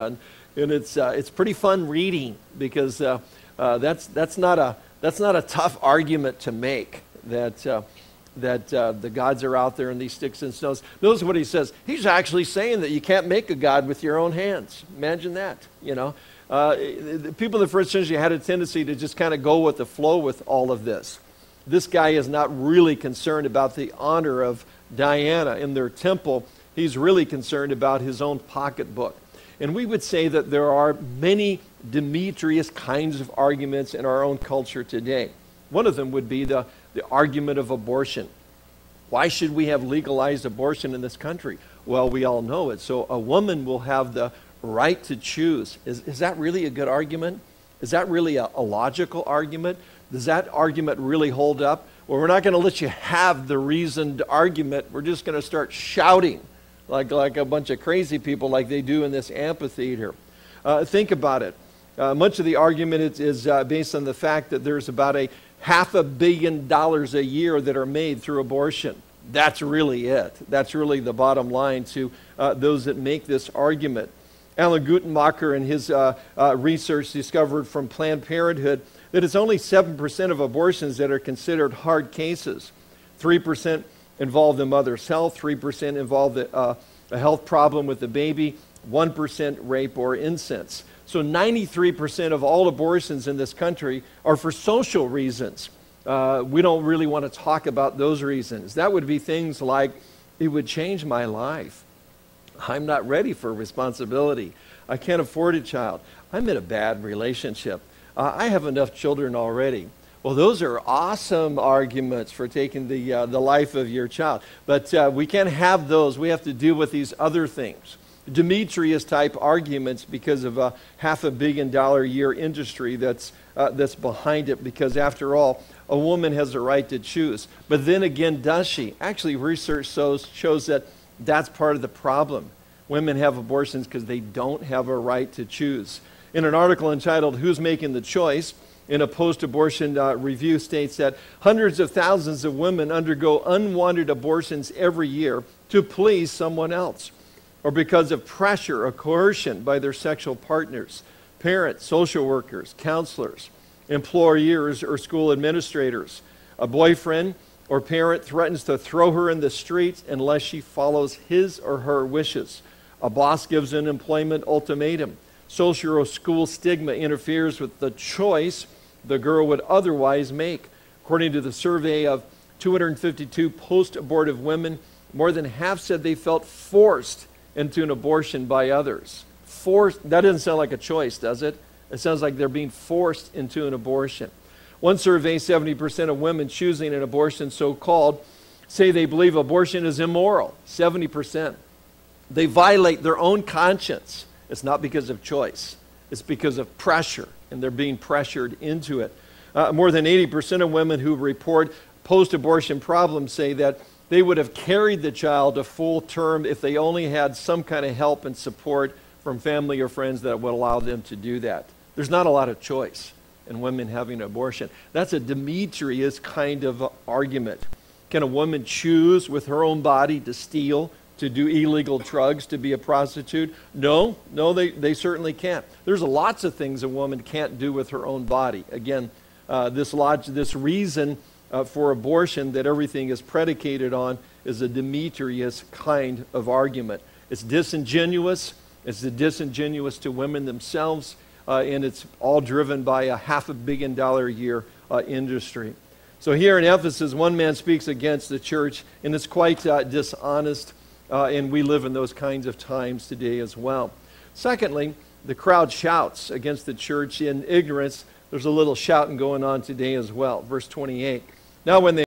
and it's uh, it's pretty fun reading because uh, uh, that's that's not a that's not a tough argument to make that uh, that uh, the gods are out there and these sticks and stones. Notice what he says. He's actually saying that you can't make a god with your own hands. Imagine that. You know, uh, the people in the first century had a tendency to just kind of go with the flow with all of this. This guy is not really concerned about the honor of Diana in their temple. He's really concerned about his own pocketbook. And we would say that there are many Demetrius kinds of arguments in our own culture today. One of them would be the, the argument of abortion. Why should we have legalized abortion in this country? Well, we all know it. So a woman will have the right to choose. Is, is that really a good argument? Is that really a, a logical argument? Does that argument really hold up? Well, we're not going to let you have the reasoned argument. We're just going to start shouting like, like a bunch of crazy people, like they do in this amphitheater. Uh, think about it. Uh, much of the argument is, is uh, based on the fact that there's about a half a billion dollars a year that are made through abortion. That's really it. That's really the bottom line to uh, those that make this argument. Alan Guttmacher, in his uh, uh, research, discovered from Planned Parenthood that it's only 7% of abortions that are considered hard cases. 3% involve the mother's health, 3% involve the, uh, a health problem with the baby, 1% rape or incest. So 93% of all abortions in this country are for social reasons. Uh, we don't really want to talk about those reasons. That would be things like, it would change my life. I'm not ready for responsibility. I can't afford a child. I'm in a bad relationship. Uh, I have enough children already. Well, those are awesome arguments for taking the, uh, the life of your child. But uh, we can't have those. We have to deal with these other things. Demetrius type arguments because of a half a billion dollar a year industry that's, uh, that's behind it, because after all, a woman has a right to choose. But then again, does she? Actually, research shows, shows that that's part of the problem. Women have abortions because they don't have a right to choose. In an article entitled Who's Making the Choice, in a post abortion uh, review states that hundreds of thousands of women undergo unwanted abortions every year to please someone else or because of pressure or coercion by their sexual partners, parents, social workers, counselors, employers, or school administrators. A boyfriend or parent threatens to throw her in the streets unless she follows his or her wishes. A boss gives an employment ultimatum. Social school stigma interferes with the choice the girl would otherwise make. According to the survey of 252 post abortive women, more than half said they felt forced into an abortion by others. Forced, that doesn't sound like a choice, does it? It sounds like they're being forced into an abortion. One survey 70% of women choosing an abortion, so called, say they believe abortion is immoral. 70%. They violate their own conscience. It's not because of choice, it's because of pressure and they're being pressured into it. Uh, more than 80% of women who report post abortion problems say that they would have carried the child to full term if they only had some kind of help and support from family or friends that would allow them to do that. There's not a lot of choice in women having an abortion. That's a Demetrius kind of argument. Can a woman choose with her own body to steal, to do illegal drugs, to be a prostitute? No, no, they, they certainly can't. There's lots of things a woman can't do with her own body. Again, uh, this, log- this reason uh, for abortion that everything is predicated on is a Demetrius kind of argument. It's disingenuous. It's disingenuous to women themselves, uh, and it's all driven by a half a billion dollar a year uh, industry. So here in Ephesus, one man speaks against the church, and it's quite uh, dishonest. Uh, and we live in those kinds of times today as well. Secondly, the crowd shouts against the church in ignorance. There's a little shouting going on today as well. Verse 28. Now, when they